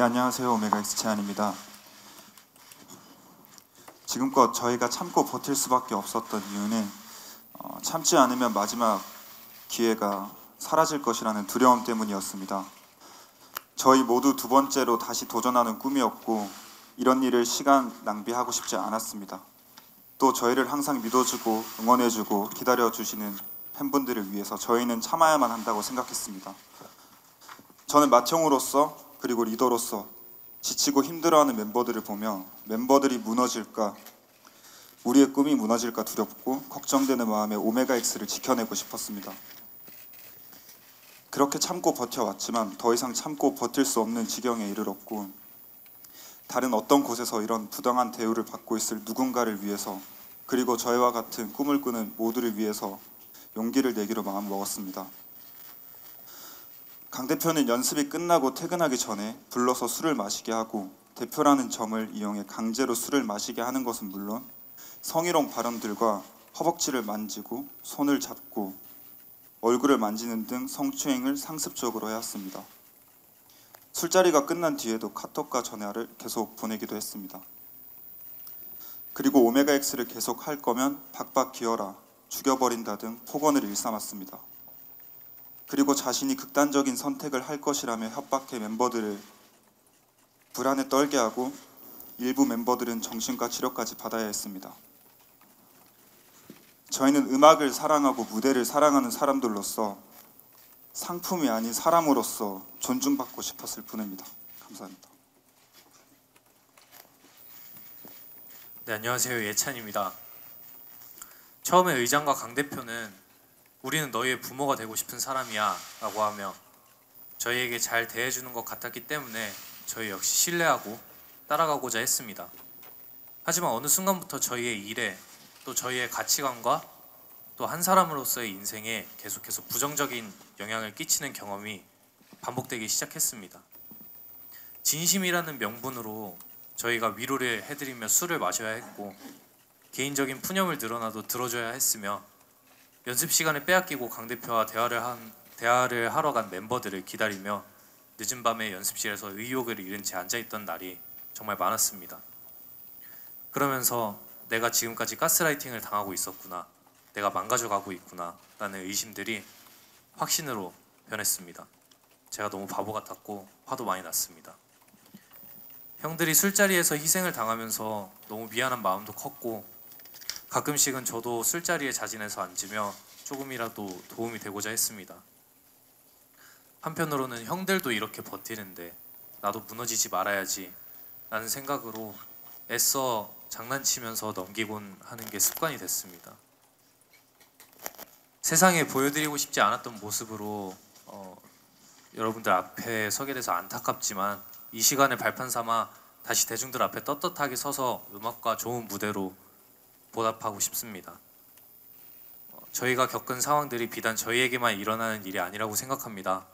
네, 안녕하세요. 오메가엑스 채한입니다. 지금껏 저희가 참고 버틸 수밖에 없었던 이유는 어, 참지 않으면 마지막 기회가 사라질 것이라는 두려움 때문이었습니다. 저희 모두 두 번째로 다시 도전하는 꿈이었고 이런 일을 시간 낭비하고 싶지 않았습니다. 또 저희를 항상 믿어주고 응원해주고 기다려주시는 팬분들을 위해서 저희는 참아야만 한다고 생각했습니다. 저는 맏형으로서 그리고 리더로서 지치고 힘들어하는 멤버들을 보며 멤버들이 무너질까 우리의 꿈이 무너질까 두렵고 걱정되는 마음에 오메가 X를 지켜내고 싶었습니다. 그렇게 참고 버텨왔지만 더 이상 참고 버틸 수 없는 지경에 이르렀고 다른 어떤 곳에서 이런 부당한 대우를 받고 있을 누군가를 위해서 그리고 저희와 같은 꿈을 꾸는 모두를 위해서 용기를 내기로 마음 먹었습니다. 강 대표는 연습이 끝나고 퇴근하기 전에 불러서 술을 마시게 하고 대표라는 점을 이용해 강제로 술을 마시게 하는 것은 물론 성희롱 발언들과 허벅지를 만지고 손을 잡고 얼굴을 만지는 등 성추행을 상습적으로 해왔습니다. 술자리가 끝난 뒤에도 카톡과 전화를 계속 보내기도 했습니다. 그리고 오메가 X를 계속 할 거면 박박 기어라 죽여버린다 등 폭언을 일삼았습니다. 그리고 자신이 극단적인 선택을 할 것이라며 협박해 멤버들을 불안에 떨게 하고 일부 멤버들은 정신과 치료까지 받아야 했습니다. 저희는 음악을 사랑하고 무대를 사랑하는 사람들로서 상품이 아닌 사람으로서 존중받고 싶었을 뿐입니다. 감사합니다. 네, 안녕하세요. 예찬입니다. 처음에 의장과 강 대표는 우리는 너희의 부모가 되고 싶은 사람이야 라고 하며 저희에게 잘 대해주는 것 같았기 때문에 저희 역시 신뢰하고 따라가고자 했습니다. 하지만 어느 순간부터 저희의 일에 또 저희의 가치관과 또 한 사람으로서의 인생에 계속해서 부정적인 영향을 끼치는 경험이 반복되기 시작했습니다. 진심이라는 명분으로 저희가 위로를 해드리며 술을 마셔야 했고 개인적인 푸념을 늘어나도 들어줘야 했으며 연습 시간을 빼앗기고 강 대표와 대화를 한 대화를 하러 간 멤버들을 기다리며 늦은 밤에 연습실에서 의욕을 잃은 채 앉아 있던 날이 정말 많았습니다. 그러면서 내가 지금까지 가스라이팅을 당하고 있었구나. 내가 망가져 가고 있구나. 라는 의심들이 확신으로 변했습니다. 제가 너무 바보 같았고 화도 많이 났습니다. 형들이 술자리에서 희생을 당하면서 너무 미안한 마음도 컸고 가끔씩은 저도 술자리에 자진해서 앉으며 조금이라도 도움이 되고자 했습니다. 한편으로는 형들도 이렇게 버티는데 나도 무너지지 말아야지 라는 생각으로 애써 장난치면서 넘기곤 하는 게 습관이 됐습니다. 세상에 보여드리고 싶지 않았던 모습으로 어, 여러분들 앞에 서게 돼서 안타깝지만 이 시간을 발판 삼아 다시 대중들 앞에 떳떳하게 서서 음악과 좋은 무대로 보답하고 싶습니다. 어, 저희가 겪은 상황들이 비단 저희에게만 일어나는 일이 아니라고 생각합니다.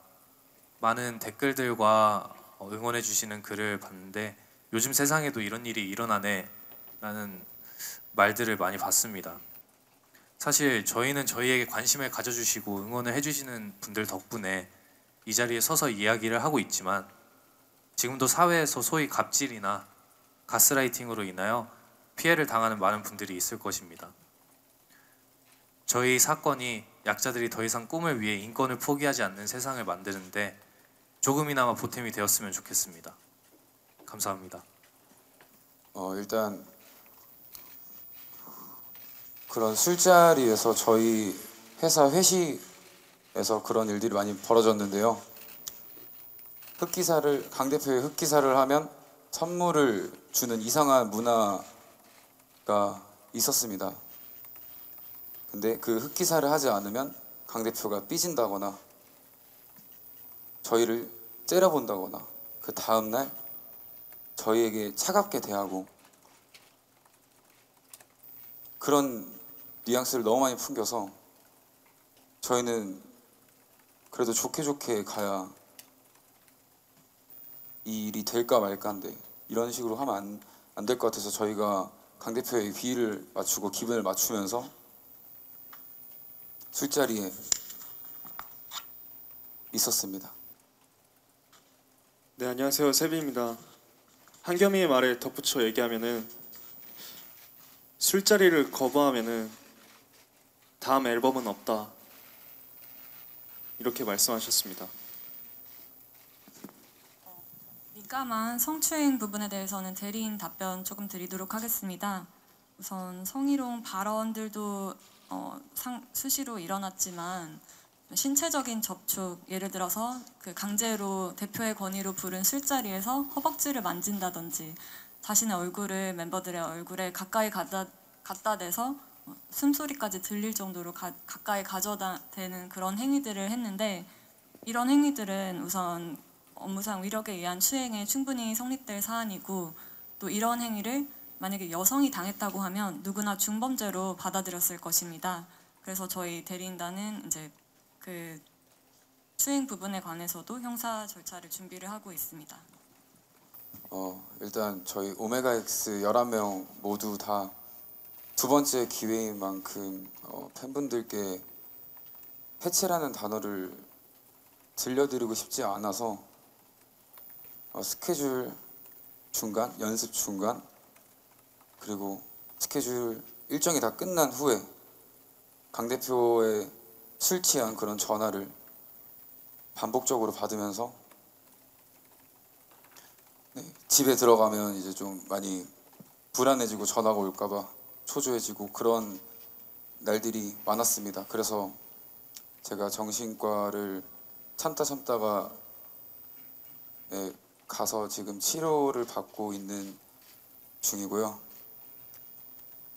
많은 댓글들과 어, 응원해 주시는 글을 봤는데 요즘 세상에도 이런 일이 일어나네 라는 말들을 많이 봤습니다. 사실 저희는 저희에게 관심을 가져주시고 응원을 해주시는 분들 덕분에 이 자리에 서서 이야기를 하고 있지만 지금도 사회에서 소위 갑질이나 가스라이팅으로 인하여 피해를 당하는 많은 분들이 있을 것입니다. 저희 사건이 약자들이 더 이상 꿈을 위해 인권을 포기하지 않는 세상을 만드는데 조금이나마 보탬이 되었으면 좋겠습니다. 감사합니다. 어, 일단 그런 술자리에서 저희 회사 회식에서 그런 일들이 많이 벌어졌는데요. 흑기사를 강 대표의 흑기사를 하면 선물을 주는 이상한 문화가 있었습니다. 근데 그 흑기사를 하지 않으면 강 대표가 삐진다거나 저희를 째려본다거나 그 다음 날 저희에게 차갑게 대하고 그런 뉘앙스를 너무 많이 풍겨서 저희는 그래도 좋게 좋게 가야 이 일이 될까 말까인데 이런 식으로 하면 안 될 것 같아서 저희가 강 대표의 비위를 맞추고 기분을 맞추면서 술자리에 있었습니다. 네 안녕하세요 세비입니다. 한겸이의 말에 덧붙여 얘기하면은 술자리를 거부하면은 다음 앨범은 없다 이렇게 말씀하셨습니다. 민감한 성추행 부분에 대해서는 대리인 답변 조금 드리도록 하겠습니다. 우선 성희롱 발언들도 어, 상, 수시로 일어났지만 신체적인 접촉, 예를 들어서 그 강제로 대표의 권위로 부른 술자리에서 허벅지를 만진다든지 자신의 얼굴을 멤버들의 얼굴에 가까이 갖다, 갖다 대서 어, 숨소리까지 들릴 정도로 가, 가까이 가져다 대는 그런 행위들을 했는데 이런 행위들은 우선 업무상 위력에 의한 추행에 충분히 성립될 사안이고 또 이런 행위를 만약에 여성이 당했다고 하면 누구나 중범죄로 받아들였을 것입니다. 그래서 저희 대리인단은 이제 그 추행 부분에 관해서도 형사 절차를 준비를 하고 있습니다. 어, 일단 저희 오메가X 11명 모두 다 두 번째 기회인 만큼 어, 팬분들께 해체라는 단어를 들려드리고 싶지 않아서 어, 스케줄 중간, 연습 중간 그리고 스케줄 일정이 다 끝난 후에 강 대표의 술 취한 그런 전화를 반복적으로 받으면서 네, 집에 들어가면 이제 좀 많이 불안해지고 전화가 올까봐 초조해지고 그런 날들이 많았습니다. 그래서 제가 정신과를 참다 참다가 네, 가서 지금 치료를 받고 있는 중이고요.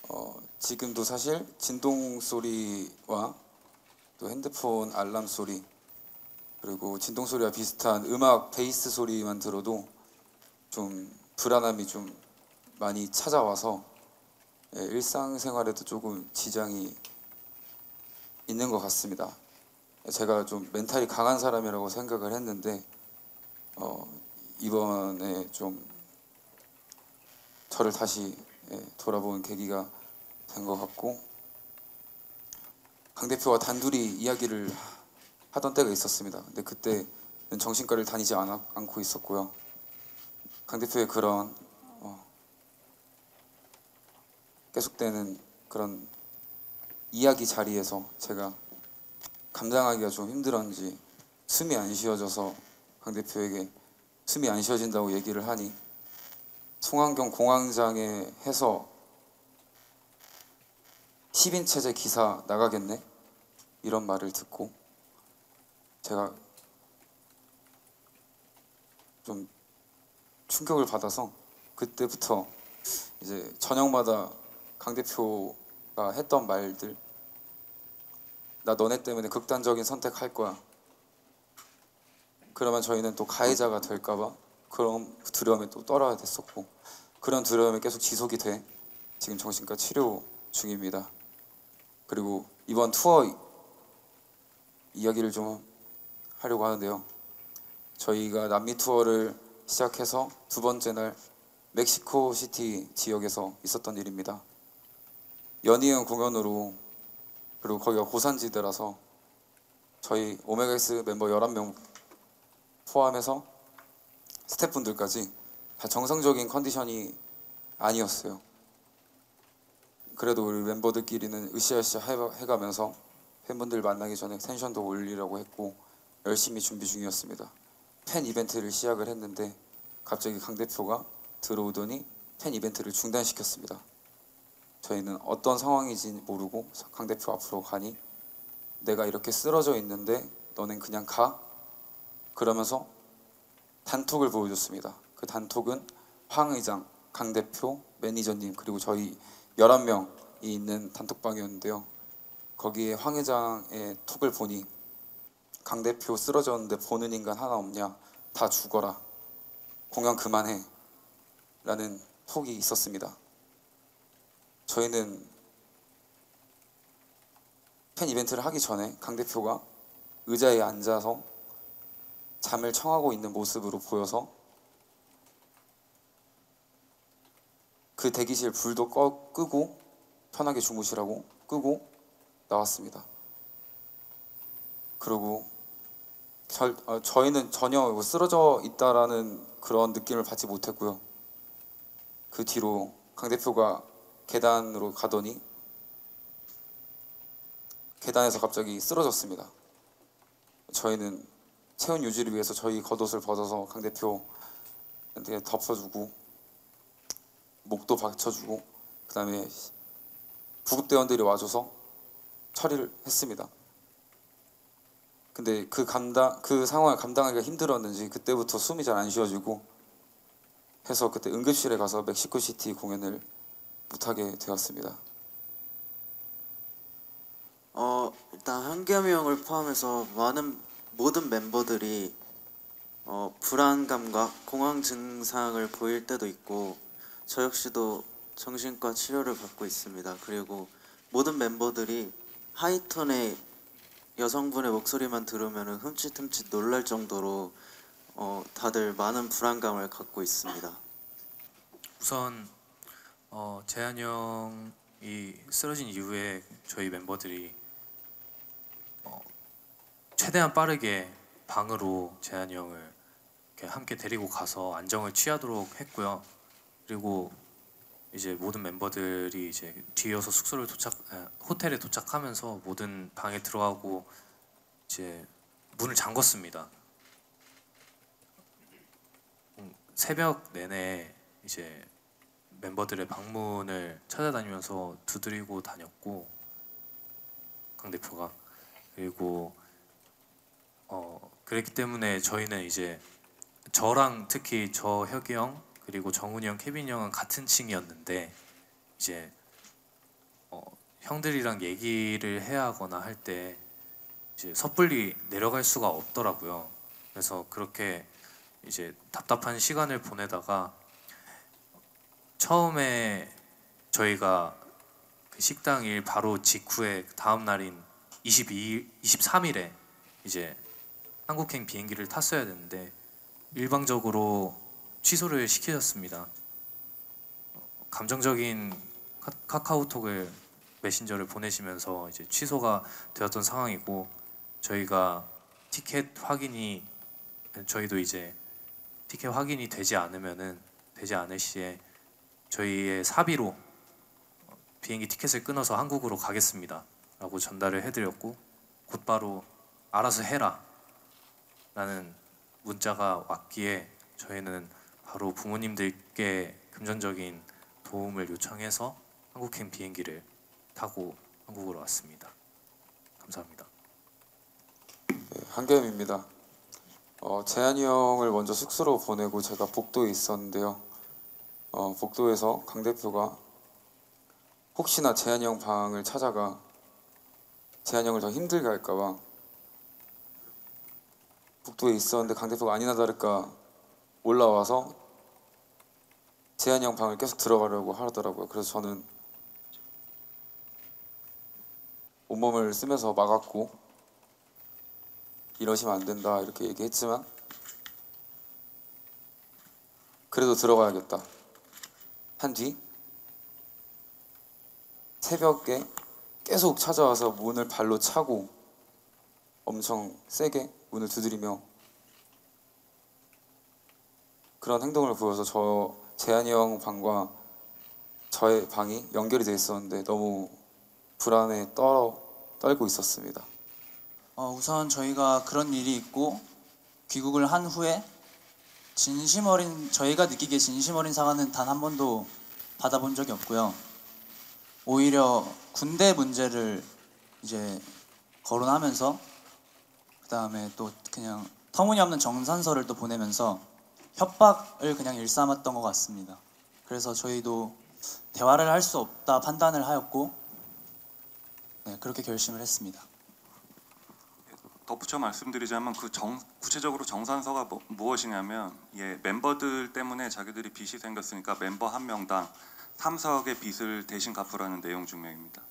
어, 지금도 사실 진동 소리와 또 핸드폰 알람 소리 그리고 진동 소리와 비슷한 음악 베이스 소리만 들어도 좀 불안함이 좀 많이 찾아와서 예, 일상생활에도 조금 지장이 있는 것 같습니다. 제가 좀 멘탈이 강한 사람이라고 생각을 했는데 어, 이번에 좀 저를 다시 예, 돌아보는 계기가 된 것 같고 강 대표와 단둘이 이야기를 하던 때가 있었습니다. 근데 그때는 정신과를 다니지 않고 있었고요. 강 대표의 그런 어, 계속되는 그런 이야기 자리에서 제가 감당하기가 좀 힘들었는지 숨이 안 쉬어져서 강 대표에게 숨이 안 쉬어진다고 얘기를 하니 송환경 공황장애 해서 10인 체제 기사 나가겠네? 이런 말을 듣고 제가 좀 충격을 받아서 그때부터 이제 저녁마다 강 대표가 했던 말들 나 너네 때문에 극단적인 선택할 거야 그러면 저희는 또 가해자가 될까봐 그런 두려움에 또 떨어야 됐었고 그런 두려움이 계속 지속이 돼 지금 정신과 치료 중입니다 그리고 이번 투어 이야기를 좀 하려고 하는데요 저희가 남미 투어를 시작해서 두 번째 날 멕시코 시티 지역에서 있었던 일입니다. 연이은 공연으로 그리고 거기가 고산지대라서 저희 오메가엑스 멤버 11명 포함해서 스태프분들까지 다 정상적인 컨디션이 아니었어요. 그래도 우리 멤버들끼리는 으쌰으쌰 해- 해가면서 팬분들 만나기 전에 텐션도 올리려고 했고 열심히 준비 중이었습니다. 팬 이벤트를 시작을 했는데 갑자기 강 대표가 들어오더니 팬 이벤트를 중단시켰습니다. 저희는 어떤 상황인지 모르고 강 대표 앞으로 가니 내가 이렇게 쓰러져 있는데 너넨 그냥 가? 그러면서 단톡을 보여줬습니다. 그 단톡은 황 의장, 강 대표, 매니저님 그리고 저희 11명이 있는 단톡방이었는데요. 거기에 황 회장의 톡을 보니 강 대표 쓰러졌는데 보는 인간 하나 없냐? 다 죽어라. 공연 그만해. 라는 톡이 있었습니다. 저희는 팬 이벤트를 하기 전에 강 대표가 의자에 앉아서 잠을 청하고 있는 모습으로 보여서 그 대기실 불도 꺼, 끄고 편하게 주무시라고 끄고 나왔습니다. 그리고 절, 어, 저희는 전혀 뭐 쓰러져 있다라는 그런 느낌을 받지 못했고요. 그 뒤로 강 대표가 계단으로 가더니 계단에서 갑자기 쓰러졌습니다. 저희는 체온 유지를 위해서 저희 겉옷을 벗어서 강 대표한테 덮어주고 목도 받쳐주고 그다음에 구급대원들이 와줘서 처리를 했습니다. 근데 그 감당 그 상황을 감당하기가 힘들었는지 그때부터 숨이 잘 안 쉬어지고 해서 그때 응급실에 가서 멕시코 시티 공연을 못하게 되었습니다. 어 일단 한겸이 형을 포함해서 많은 모든 멤버들이 어 불안감과 공황 증상을 보일 때도 있고 저 역시도 정신과 치료를 받고 있습니다. 그리고 모든 멤버들이 하이톤의 여성분의 목소리만 들으면 흠칫흠칫 놀랄 정도로 어 다들 많은 불안감을 갖고 있습니다. 우선 어, 재한 형이 쓰러진 이후에 저희 멤버들이 어, 최대한 빠르게 방으로 재한 형을 함께 데리고 가서 안정을 취하도록 했고요. 그리고 이제 모든 멤버들이 이제 뒤이어서 숙소를 도착 에, 호텔에 도착하면서 모든 방에 들어가고 이제 문을 잠궜습니다. 음, 새벽 내내 이제 멤버들의 방문을 찾아다니면서 두드리고 다녔고 강 대표가 그리고 어 그랬기 때문에 저희는 이제 저랑 특히 저 혁이 형 그리고 정훈이 형, 케빈 형은 같은 층이었는데 이제 어 형들이랑 얘기를 해야 하거나 할 때 이제 섣불리 내려갈 수가 없더라고요. 그래서 그렇게 이제 답답한 시간을 보내다가 처음에 저희가 그 식당 일 바로 직후에 다음 날인 22일, 23일에 이제 한국행 비행기를 탔어야 되는데 일방적으로 취소를 시키셨습니다. 감정적인 카, 카카오톡을 메신저를 보내시면서 이제 취소가 되었던 상황이고 저희가 티켓 확인이 저희도 이제 티켓 확인이 되지 않으면은 되지 않을 시에 저희의 사비로 비행기 티켓을 끊어서 한국으로 가겠습니다. 라고 전달을 해드렸고 곧바로 알아서 해라 라는 문자가 왔기에 저희는 바로 부모님들께 금전적인 도움을 요청해서 한국행 비행기를 타고 한국으로 왔습니다. 감사합니다. 네, 한겸입니다. 어, 재한이 형을 먼저 숙소로 보내고 제가 복도에 있었는데요. 어, 복도에서 강 대표가 혹시나 재한이 형 방을 찾아가 재한이 형을 더 힘들게 할까봐 복도에 있었는데 강 대표가 아니나 다를까 올라와서 재한이 형 방을 계속 들어가려고 하더라고요. 그래서 저는 온몸을 쓰면서 막았고 이러시면 안 된다 이렇게 얘기했지만 그래도 들어가야겠다 한 뒤 새벽에 계속 찾아와서 문을 발로 차고 엄청 세게 문을 두드리며 그런 행동을 보여서 저 재한이 형 방과 저의 방이 연결이 돼 있었는데 너무 불안에 떨어 떨고 있었습니다. 어, 우선 저희가 그런 일이 있고 귀국을 한 후에 진심 어린 저희가 느끼기에 진심 어린 사과는 단 한 번도 받아본 적이 없고요. 오히려 군대 문제를 이제 거론하면서 그다음에 또 그냥 터무니없는 정산서를 또 보내면서 협박을 그냥 일삼았던 것 같습니다. 그래서 저희도 대화를 할 수 없다 판단을 하였고 네, 그렇게 결심을 했습니다. 덧붙여 말씀드리자면 그 정, 구체적으로 정산서가 뭐, 무엇이냐면 예, 멤버들 때문에 자기들이 빚이 생겼으니까 멤버 한 명당 3, 4억의 빚을 대신 갚으라는 내용 중명입니다.